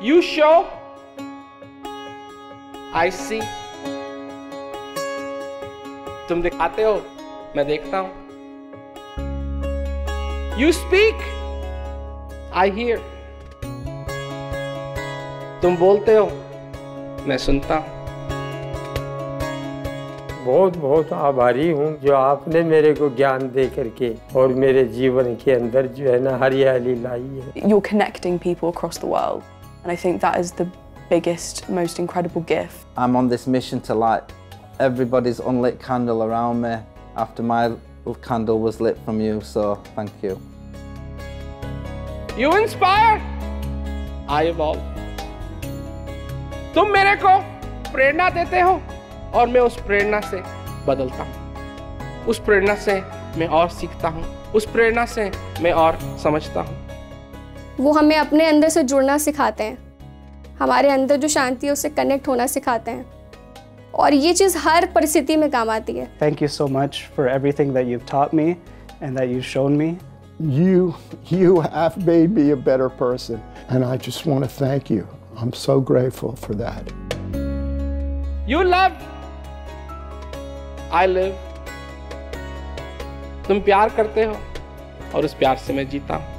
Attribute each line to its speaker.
Speaker 1: You show. I see. तुम दिखाते हो मैं देखता हूँ यू स्पीक आई hear. तुम बोलते हो मैं सुनता हूँ
Speaker 2: बहुत बहुत आभारी हूँ जो आपने मेरे को ज्ञान दे करके और मेरे जीवन के अंदर जो है ना हरियाली लाई है
Speaker 3: You're connecting people across the world. And I think that is the biggest, most incredible gift.
Speaker 4: I'm on this mission to light everybody's unlit candle around me after my candle was lit from you, so thank you.
Speaker 1: You inspire. I evolve. तुम मेरे को प्रेरणा देते हो और मैं उस प्रेरणा से बदलता हूँ उस प्रेरणा से मैं और सीखता हूँ उस प्रेरणा से मैं और समझता हूँ
Speaker 5: वो हमें अपने अंदर से जुड़ना सिखाते हैं। हमारे अंदर जो शांति है उससे कनेक्ट होना सिखाते हैं। और ये चीज़ हर परिस्थिति में काम आती है।
Speaker 6: Thank you so much for everything that you taught me and that you shown me
Speaker 7: you you have made me a better person and I just want to thank you I am so grateful for that
Speaker 1: you love I live तुम प्यार करते हो और उस प्यार से मैं जीता हूँ।